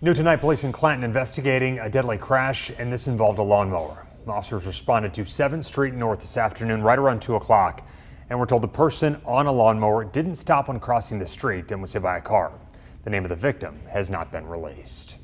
New tonight, police in Clanton investigating a deadly crash, and this involved a lawnmower. Officers responded to 7th Street North this afternoon, right around 2 o'clock, and were told the person on a lawnmower didn't stop when crossing the street and was hit by a car. The name of the victim has not been released.